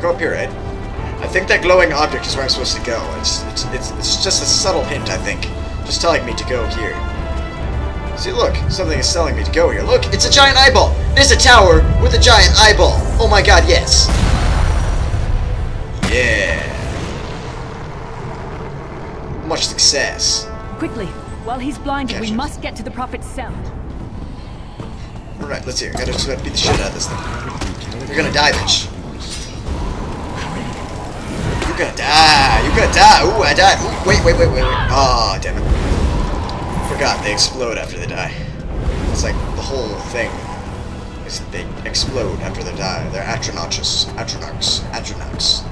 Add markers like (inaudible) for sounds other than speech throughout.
let's see here. I go up here, right? I think that glowing object is where I'm supposed to go. It's, it's, it's, it's just a subtle hint, I think. Just telling me to go here. See, look, something is telling me to go here. Look, it's a giant eyeball. There's a tower with a giant eyeball. Oh my god, yes. Yeah. Much success. Quickly, while he's blinded, we must get to the Prophet's cell. Alright, let's hear. Gotta just beat the shit out of this thing. You're gonna die, bitch. You're gonna die. You're gonna die. Ooh, I died. Ooh, wait, wait, wait, wait, wait. Oh, damn it. Forgot they explode after they die. It's like the whole thing is they explode after they die. They're atronachus. Atronachs. Atronachs.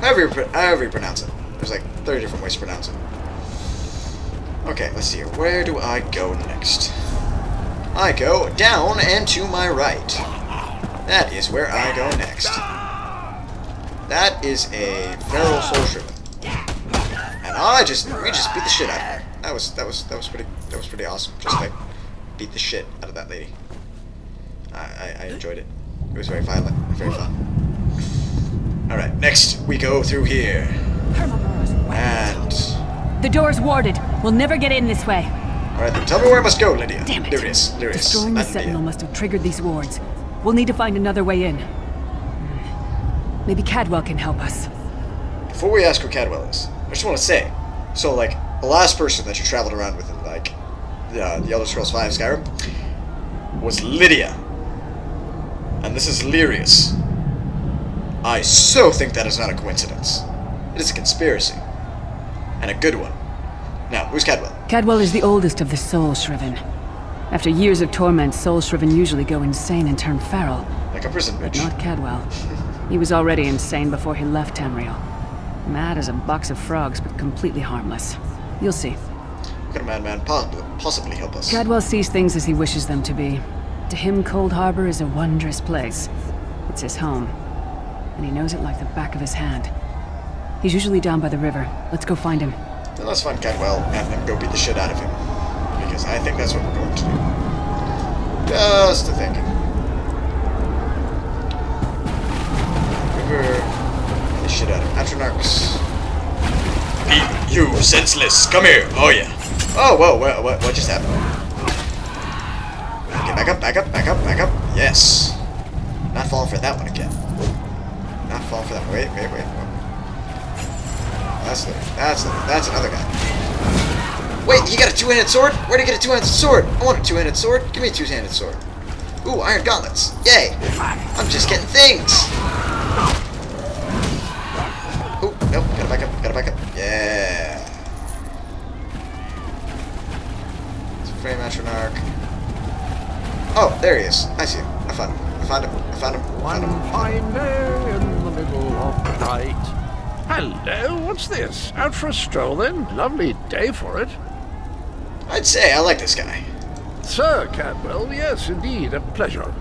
However you, however you pronounce it. There's like 30 different ways to pronounce it. Okay, let's see here. Where do I go next? I go down and to my right. That is where I go next. That is a feral ah. soul shriven. And I just we just beat the shit out of her. That was that was that was pretty that was pretty awesome. Just like beat the shit out of that lady. I, I, I enjoyed it. It was very violent, very fun. Alright, next we go through here. And The door's warded. We'll never get in this way. Alright then tell me where I must go, Lydia. Damn it. There it is. There it is. Destroying the. Sentinel must have triggered these wards. We'll need to find another way in. Maybe Cadwell can help us. Before we ask who Cadwell is, I just want to say, so like the last person that you traveled around with in like the, uh, the Elder Scrolls V Skyrim was Lydia, and this is Lyris. I so think that is not a coincidence. It is a conspiracy, and a good one. Now, who's Cadwell? Cadwell is the oldest of the Soul Shriven. After years of torment, Soul Shriven usually go insane and turn feral. Like a prison But bitch. not Cadwell. (laughs) He was already insane before he left Tamriel. Mad as a box of frogs, but completely harmless. You'll see. Could a madman possibly, possibly help us? Cadwell sees things as he wishes them to be. To him, Coldharbour is a wondrous place. It's his home. And he knows it like the back of his hand. He's usually down by the river. Let's go find him. Then let's find Cadwell and then go beat the shit out of him. Because I think that's what we're going to do. Just a thinking. River. The shit out of Atronachs. Beat you, senseless! Come here! Oh yeah. Oh, whoa, what, what, what just happened? Okay, back up, back up, back up, back up. Yes. Not falling for that one again. Not falling for that. Wait, wait, wait. That's the, that's the, that's another guy. Wait, he got a two-handed sword? Where'd he get a two-handed sword? I want a two-handed sword. Give me a two-handed sword. Ooh, iron gauntlets. Yay. I'm just getting things. Atronach. Oh, there he is. I see him. I found him. I found him. I found him. I One found him. fine day in the middle of the night. Hello, what's this? Out for a stroll then? Lovely day for it. I'd say I like this guy. Sir Cadwell, yes, indeed, a pleasure.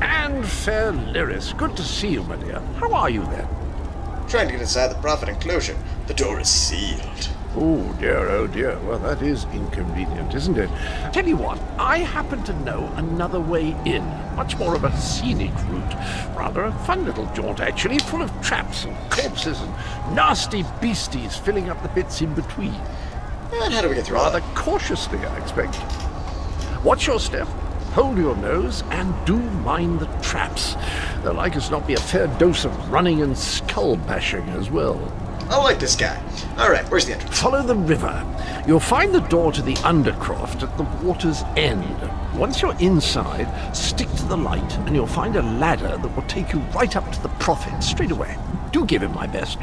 And fair Lyris, good to see you, my dear. How are you then? Trying to get inside the Prophet enclosure. The door is sealed. Oh dear, oh dear. Well, that is inconvenient, isn't it? Tell you what, I happen to know another way in. Much more of a scenic route. Rather a fun little jaunt, actually, full of traps and corpses and nasty beasties filling up the bits in between. And how do we get through all Rather that? cautiously, I expect. Watch your step, hold your nose, and do mind the traps. There'll like as not be a fair dose of running and skull bashing as well. I like this guy. Alright, where's the entrance? Follow the river. You'll find the door to the Undercroft at the water's end. Once you're inside, stick to the light, and you'll find a ladder that will take you right up to the Prophet straight away. Do give him my best.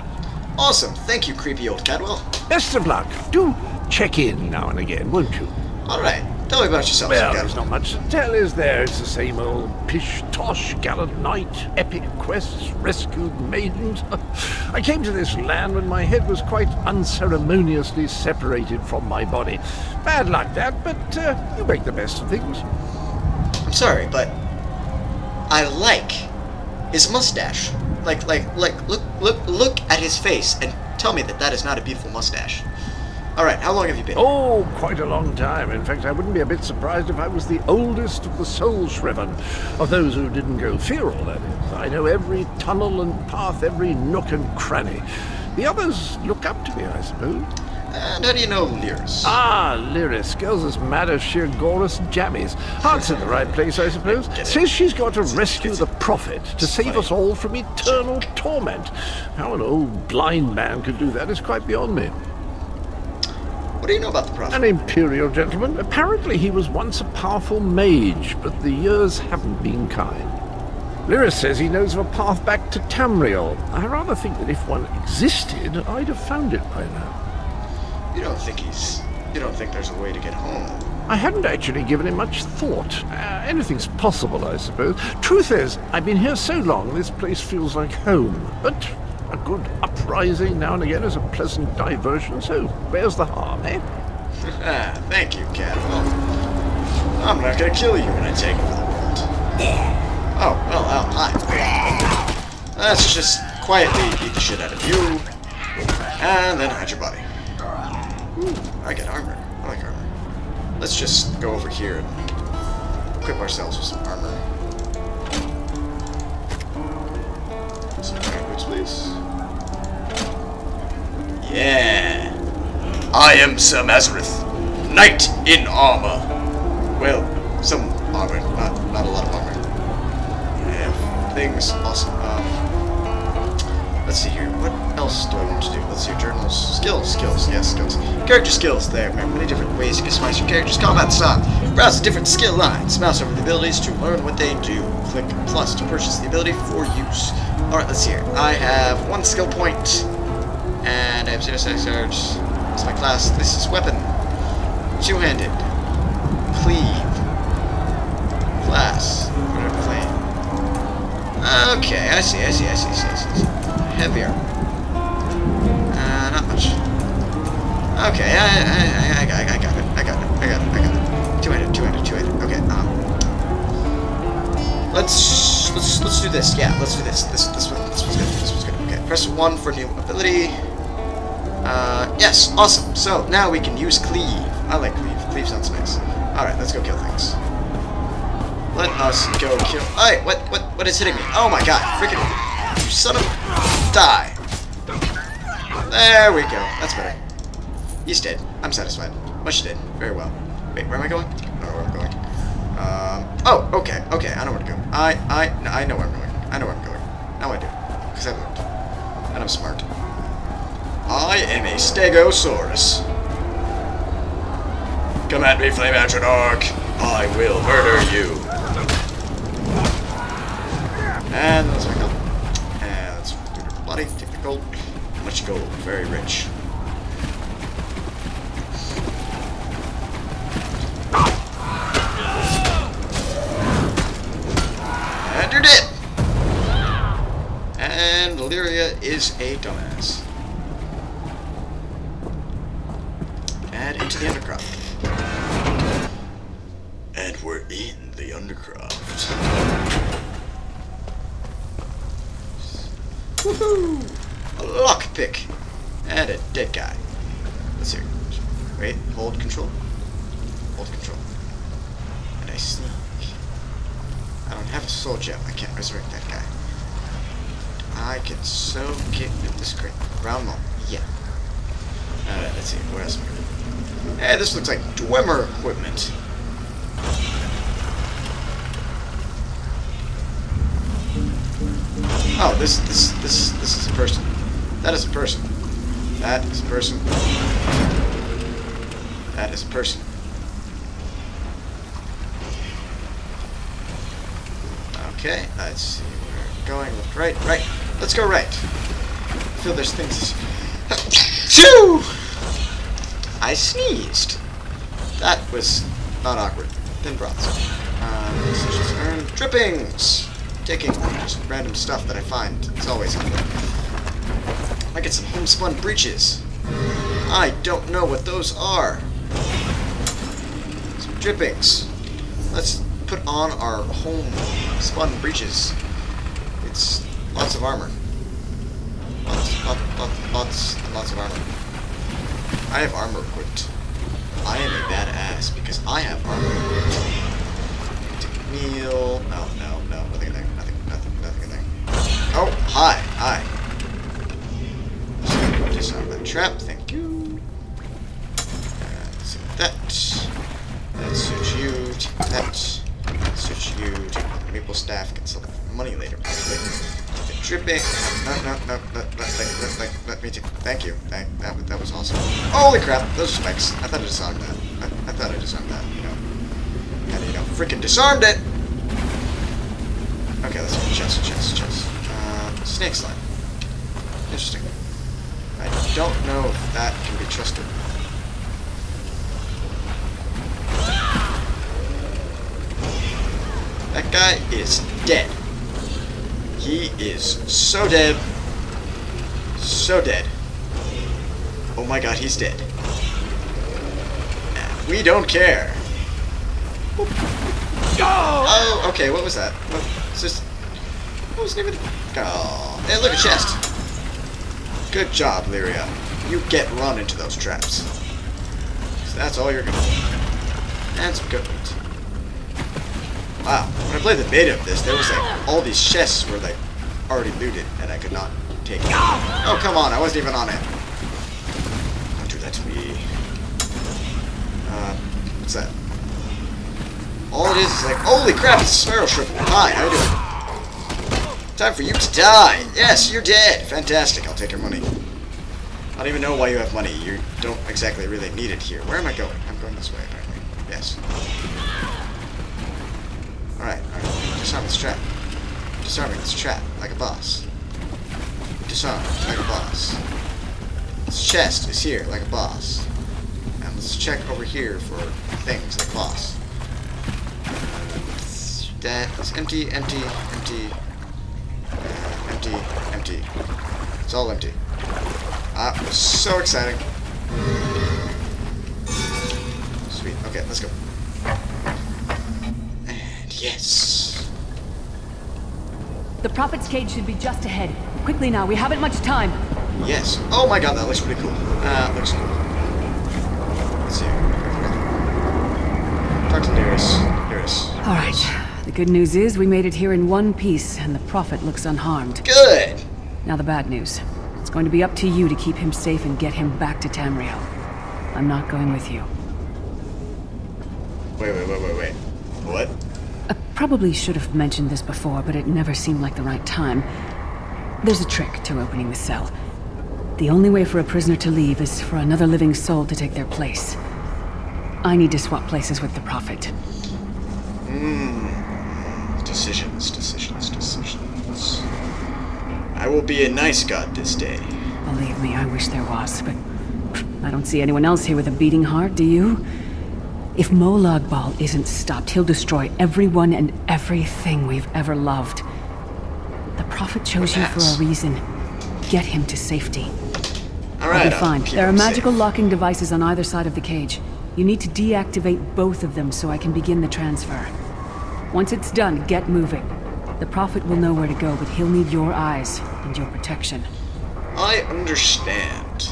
Awesome. Thank you, creepy old Cadwell. Best of luck. Do check in now and again, won't you? Alright, tell me about yourself, Well, there's not much to tell, is there? It's the same old pish tosh, gallant knight, epic quests, rescued maidens. (laughs) I came to this land when my head was quite unceremoniously separated from my body. Bad luck, that, but uh, you make the best of things. I'm sorry, but I like his mustache. Like, like, like, look, look, look at his face and tell me that that is not a beautiful mustache. Alright, how long have you been? Oh, quite a long time. In fact, I wouldn't be a bit surprised if I was the oldest of the soul shriven. Of those who didn't go feral, that is. I know every tunnel and path, every nook and cranny. The others look up to me, I suppose. And how do you know Lyris? Ah, Lyris. Girl's as mad as Sheogorath's jammies. Heart's in the right place, I suppose. Says she's got to rescue the Prophet to save us all from eternal torment. How an old blind man could do that is quite beyond me. What do you know about the Prophet? An imperial gentleman. Apparently he was once a powerful mage, but the years haven't been kind. Lyris says he knows of a path back to Tamriel. I rather think that if one existed, I'd have found it by now. You don't think he's... You don't think there's a way to get home? I hadn't actually given it much thought. Uh, anything's possible, I suppose. Truth is, I've been here so long, this place feels like home. But a good uprising now and again is a pleasant diversion, so where's the harm, eh? (laughs) Ah, thank you, Cat. Well, I'm not gonna kill you when I take over the world. Oh, well, well, hi. Let's just quietly beat the shit out of you, and then hide your body. Ooh, I get armor. I like armor. Let's just go over here and equip ourselves with some armor. Some please. Yeah. I am Sir Mazorith, knight in armor. Well, some armor, not not a lot of armor. Yeah, things awesome. Um, let's see here. What else do I want to do? Let's see journals. Skills, skills, yes, skills. Character skills. There are many different ways you can customize your character's combat style. Browse different skill lines. Mouse over the abilities to learn what they do. Click plus to purchase the ability for use. All right, let's see here. I have one skill point, and I have zero sex charge. It's my class. This is weapon. Two-handed. Cleave. Class. Flame. Okay, I see, I see, I see, I see, I see. I see. Heavier. Uh, not much. Okay, I, I, I, I, I got it. I got it. I got it. I got it. Two-handed, two-handed, two-handed. Okay, um. Let's, let's, let's do this. Yeah, let's do this. This, this one, this one's good. This one's good. Okay, press one for new ability. Uh, yes, awesome. So now we can use cleave. I like cleave. Cleave sounds nice. All right, let's go kill things. Let us go kill. Hey, what, what, what is hitting me? Oh my god, freaking, you son of, die. There we go. That's better. He's dead. I'm satisfied. Much dead. Very well. Wait, where am I going? I don't know where I'm going. Um, oh, okay, okay. I know where to go. I, I, I know where I'm going. I know where I'm going. Now I do, because I learned, and I'm smart. I am a Stegosaurus. Come at me, Flame Atronach. I will murder you. And that's my gold. And the bloody, take the gold. Much gold, very rich. Is a dumbass. And into the Undercroft. And we're in the Undercroft. Woohoo! A lockpick! And a dead guy. Let's see. Wait, hold control. Hold control. And I sneak. I don't have a soul gem. I can't resurrect that guy. I can so get with this crate. Round one. Yeah. Alright, let's see. What else? Hey, this looks like Dwemer equipment. Oh, this this this this is a person. That is a person. That is a person. That is a person. Okay, let's see. We're going left, right, right. Let's go right. I feel there's things. Shoo! I sneezed. That was not awkward. Thin broths. Um, let's just earn drippings. Taking just random stuff that I find. It's always helpful. I get some homespun breeches. I don't know what those are. Some drippings. Let's put on our homespun breeches. It's lots of armor. Lots, lots, lots, lots, of armor. I have armor equipped. I am a badass because I have armor equipped. Take a meal. No, no, no. Nothing in there. Nothing, nothing, nothing in there. Oh, hi, hi. Disarm that trap. Thank you. That. Switch you to that. You to maple staff. Get some money later, probably. Get dripping. No, no, no, no, no, let, let me take. Thank you. Thank that. That was awesome. Holy crap! Those spikes. I thought I disarmed that. I, I thought I disarmed that. You know. And you know, freaking disarmed it. Okay, let's go. Chest, chest, chest. Uh, snake slime. Interesting. I don't know if that can be trusted. That guy is dead. He is so dead. So dead. Oh my god, he's dead. And we don't care. Oh, okay, what was that? What, it's just... What was the name of the... Oh, hey, look, a chest. Good job, Lyria. You get run into those traps. 'Cause that's all you're gonna do. And some good. Wow. When I played the beta of this, there was like all these chests were like already looted and I could not take. Oh come on, I wasn't even on it. Don't do that to me. Uh, what's that? All it is is like, holy crap, it's a Spiral Shrivel. Hi, how you doing? Time for you to die. Yes, you're dead. Fantastic. I'll take your money. I don't even know why you have money. You don't exactly really need it here. Where am I going? I'm going this way, apparently. Yes. Alright, alright. Disarm this trap. Disarming this trap like a boss. Disarm like a boss. This chest is here like a boss. And let's check over here for things like boss. That is empty, empty, empty, empty, empty. It's all empty. Ah, so exciting. Sweet. Okay, let's go. Yes. The Prophet's cage should be just ahead. Quickly now, we haven't much time. Yes. Oh my god, that looks pretty cool. Uh, looks cool. Let's see. Talk to Darius. Darius. All right. The good news is we made it here in one piece, and the Prophet looks unharmed. Good! Now the bad news. It's going to be up to you to keep him safe and get him back to Tamriel. I'm not going with you. Wait, wait, wait, wait, wait. What? Probably should have mentioned this before, but it never seemed like the right time. There's a trick to opening the cell. The only way for a prisoner to leave is for another living soul to take their place. I need to swap places with the Prophet. Hmm. Decisions, decisions, decisions. I will be a nice god this day. Believe me, I wish there was, but I don't see anyone else here with a beating heart, do you? If Molag Bal isn't stopped, he'll destroy everyone and everything we've ever loved. The Prophet chose you for a reason. Get him to safety. All right, I'll be fine. There are magical safe. locking devices on either side of the cage. You need to deactivate both of them so I can begin the transfer. Once it's done, get moving. The Prophet will know where to go, but he'll need your eyes and your protection. I understand.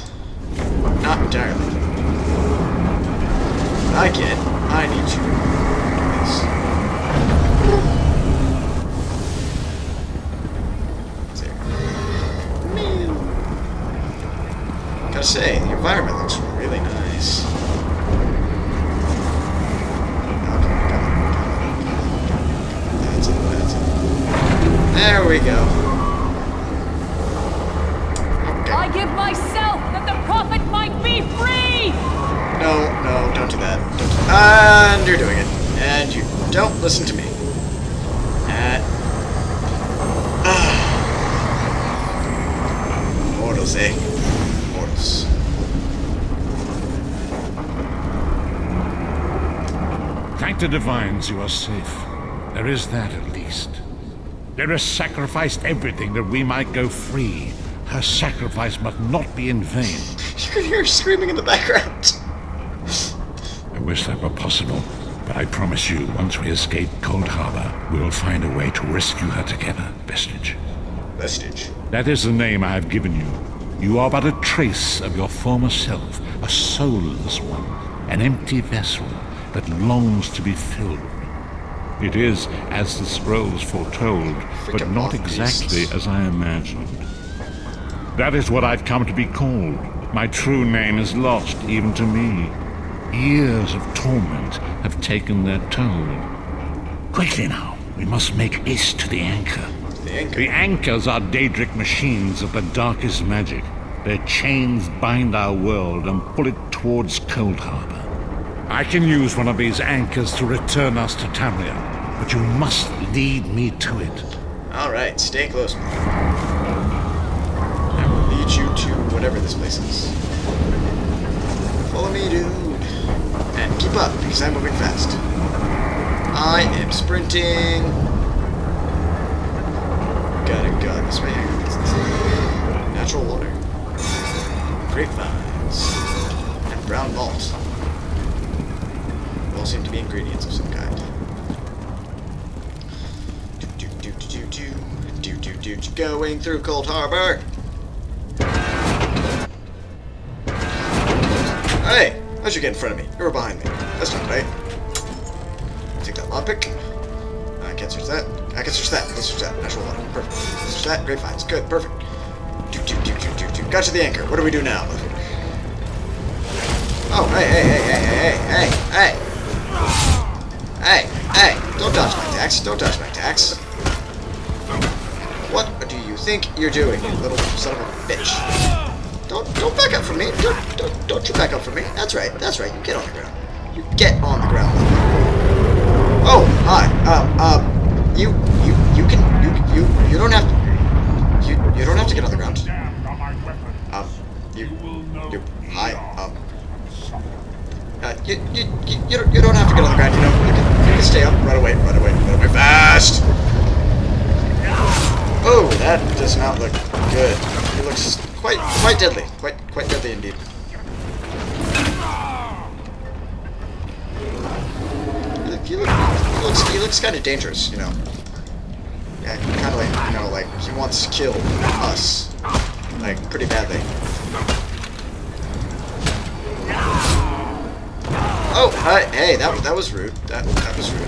Not entirely. I get. I need to this. There. Gotta say, the environment looks really nice. That's it, that's it. There we go. Okay. I give myself that the Prophet might be free! No, no, don't do that. Don't do that. And you're doing it. And you don't listen to me. And... Mortals, eh? Mortals. Thank the divines you are safe. There is that at least. There has sacrificed everything that we might go free. Her sacrifice must not be in vain. You can hear her screaming in the background. I wish that were possible, but I promise you, once we escape Coldharbour, we will find a way to rescue her together, Vestige. Vestige. That is the name I have given you. You are but a trace of your former self, a soulless one, an empty vessel that longs to be filled. It is as the scrolls foretold, but not exactly as I imagined. That is what I've come to be called. My true name is lost even to me. Years of torment have taken their toll. Quickly now, we must make haste to the anchor. The anchor. The anchors are Daedric machines of the darkest magic. Their chains bind our world and pull it towards Coldharbour. I can use one of these anchors to return us to Tamriel, but you must lead me to it. Alright, stay close. I will lead you to whatever this place is. Follow me, dude. And keep up, because I'm moving fast. I am sprinting. Gotta go this way. Natural water. Grapevines. And brown malt. All seem to be ingredients of some kind. Do do do do do do do do do going through Coldharbour. Hey, how'd you get in front of me? You were behind me. That's not right. Take that lockpick. I can't search that. I can search that. Let's search that. Natural water. Perfect. Let's search that. Grapevines. Good. Perfect. Do do do do do do. Got to the anchor. What do we do now? Oh, hey, hey, hey, hey, hey, hey, hey, hey, hey! Don't dodge my attacks. Don't dodge my attacks. What do you think you're doing, you little son of a bitch? Don't don't back up from me. Don't don't don't you back up from me. That's right. That's right. You get on the ground. You get on the ground. Oh, hi. Um, um, you you you can you you you don't have to. You you don't have to get on the ground. Um, you you hi. Um. Uh, you, you, you, you, don't, you don't have to get on the ground, you know. You can, you can stay up. Right away, right away, right away. Fast! Oh, that does not look good. It looks quite quite deadly. Quite quite deadly indeed. He, look, he, look, he looks he looks kind of dangerous, you know. Yeah, kind of like you know like he wants to kill us, like pretty badly. Oh, hi, hey, that that was rude. That that was rude.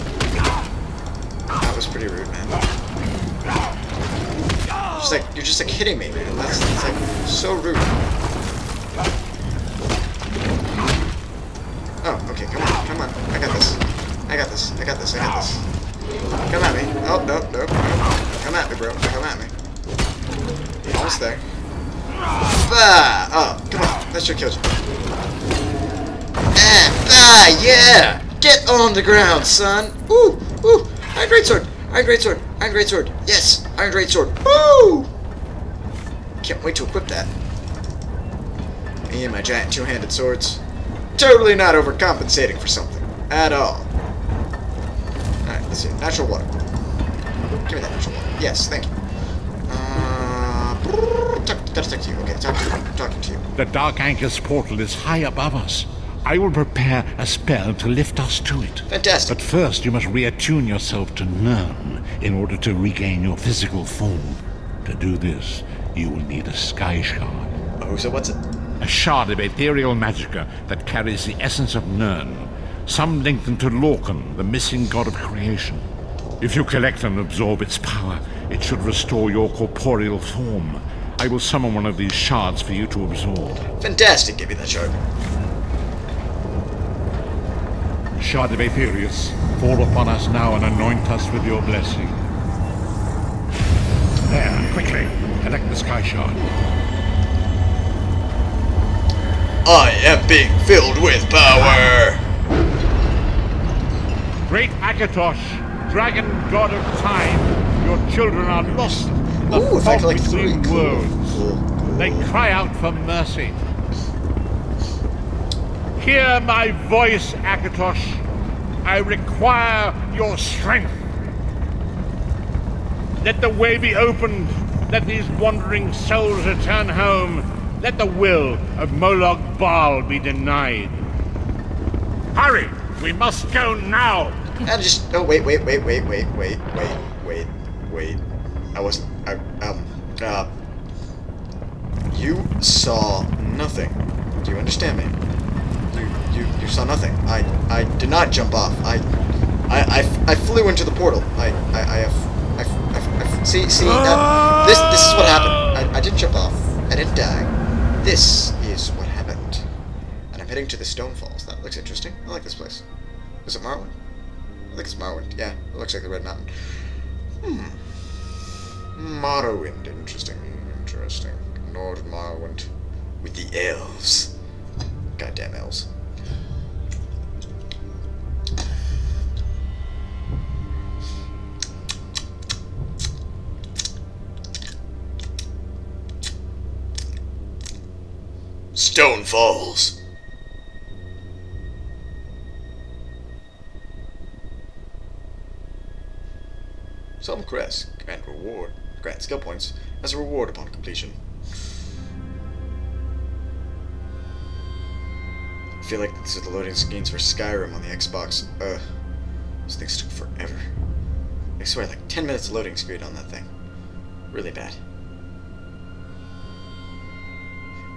That was pretty rude, man. Just like you're just like hitting me, man. That's, that's like so rude. Oh, okay, come on, come on. I got this. I got this. I got this. I got this. Come at me. Oh, no, no, no. Come at me, bro. Come at me. Almost there. Ah! Oh, come on. That should kill you. Ah, ah, yeah! Get on the ground, son! Ooh, ooh! Iron Greatsword! Iron Greatsword! Iron Greatsword! Yes! Iron Greatsword! Woo! Can't wait to equip that. Me and my giant two-handed swords. Totally not overcompensating for something. At all. Alright, let's see. Natural water. Give me that natural water. Yes, thank you. Uh, talk, gotta talk to you. Okay, talk to you. I'm talking to you. The Dark Anchor's portal is high above us. I will prepare a spell to lift us to it. Fantastic. But first, you must reattune yourself to Nirn in order to regain your physical form. To do this, you will need a Sky Shard. Oh, so what's it? A shard of ethereal magicka that carries the essence of Nirn. Some link them to Lorkhan, the missing god of creation. If you collect and absorb its power, it should restore your corporeal form. I will summon one of these shards for you to absorb. Fantastic. Give me that shard. Shard of Aetherius, fall upon us now and anoint us with your blessing. There, quickly, collect the Sky Shard. I am being filled with power. Great Akatosh, dragon god of time, your children are lost. in The Ooh, in fog like three. between Cool. worlds. Cool. They cry out for mercy. Hear my voice, Akatosh. I require your strength. Let the way be opened. Let these wandering souls return home. Let the will of Molag Bal be denied. Hurry! We must go now! And just oh wait wait wait wait wait wait wait wait wait. I wasn't I um uh. You saw nothing. Do you understand me? You you saw nothing. I I did not jump off. I I I, I flew into the portal. I I, I have I, see see uh, this this is what happened. I, I didn't jump off. I didn't die. This is what happened. And I'm heading to the Stone Falls. That looks interesting. I like this place. Is it Morrowind? I think it's Morrowind. Yeah, it looks like the Red Mountain. Hmm. Morrowind. Interesting. Interesting. Nord Morrowind. With the elves. Goddamn elves. Stone Falls. Some crests grant reward, grant skill points as a reward upon completion. I feel like these are the loading screens for Skyrim on the Xbox. Ugh. These things took forever. I swear, like 10 minutes loading screen on that thing. Really bad.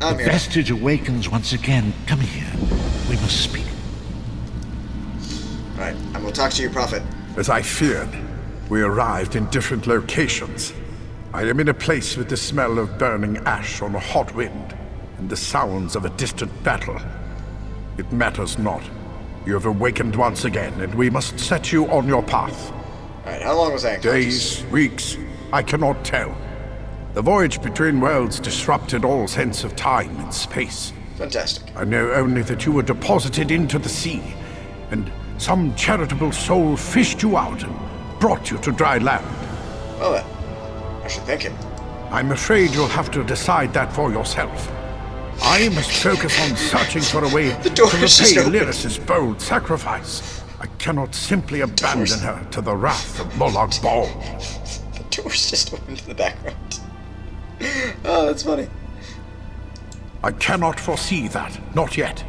I'm the here. vestige awakens once again. Come here. We must speak. Right, and we'll talk to you, Prophet. As I feared, we arrived in different locations. I am in a place with the smell of burning ash on a hot wind, and the sounds of a distant battle. It matters not. You have awakened once again, and we must set you on your path. Alright, how long was that? Days, weeks, I cannot tell. The voyage between worlds disrupted all sense of time and space. Fantastic. I know only that you were deposited into the sea, and some charitable soul fished you out and brought you to dry land. Oh, well then, I should thank him. I'm afraid you'll have to decide that for yourself. I must focus on searching for a way (laughs) The door to repay. Lyris's bold sacrifice. I cannot simply abandon her to the wrath of Molag Bal. (laughs) The door's just opened in the background. Oh, that's funny. I cannot foresee that, not yet.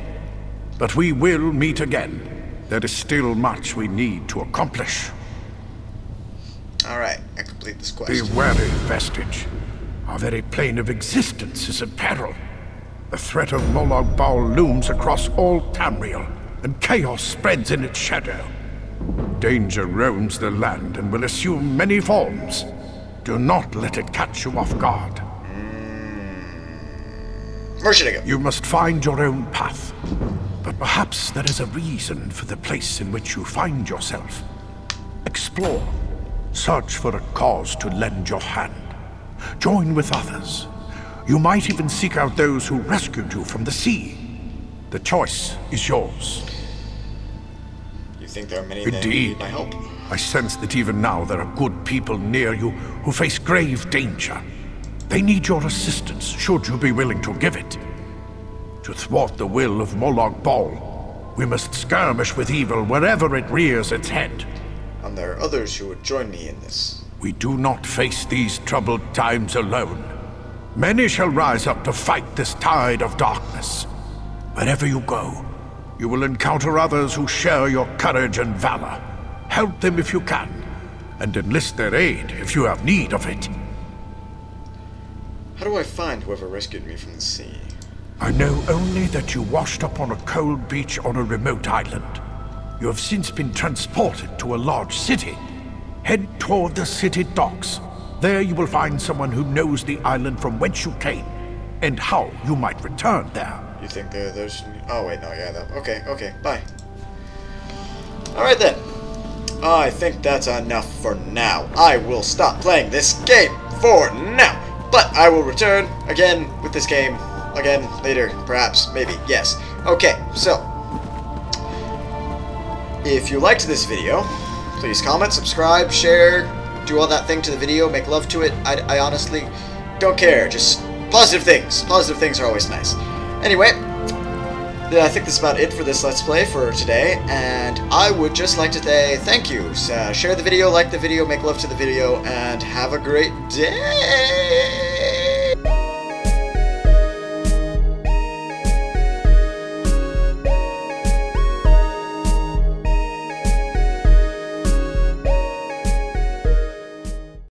But we will meet again. There is still much we need to accomplish. Alright, I complete this quest. Be wary, Vestige. Our very plane of existence is in peril. The threat of Molag Bal looms across all Tamriel, and chaos spreads in its shadow. Danger roams the land and will assume many forms. Do not let it catch you off guard. You must find your own path. But perhaps there is a reason for the place in which you find yourself. Explore. Search for a cause to lend your hand. Join with others. You might even seek out those who rescued you from the sea. The choice is yours. You think there are many that Indeed. need my help? I sense that even now there are good people near you who face grave danger. They need your assistance, should you be willing to give it. To thwart the will of Molag Bal, we must skirmish with evil wherever it rears its head. And there are others who would join me in this. We do not face these troubled times alone. Many shall rise up to fight this tide of darkness. Wherever you go, you will encounter others who share your courage and valor. Help them if you can, and enlist their aid if you have need of it. How do I find whoever rescued me from the sea? I know only that you washed up on a cold beach on a remote island. You have since been transported to a large city. Head toward the city docks. There you will find someone who knows the island from whence you came, and how you might return there. You think there, there's... Oh, wait, no, yeah, that, okay, okay, bye. Alright then. I think that's enough for now. I will stop playing this game for now. But I will return again with this game again later, perhaps, maybe, yes. Okay, so. If you liked this video, please comment, subscribe, share, do all that thing to the video, make love to it. I, I honestly don't care. Just positive things. Positive things are always nice. Anyway, I think that's about it for this Let's Play for today, and I would just like to say thank you. Uh, share the video, like the video, make love to the video, and have a great day!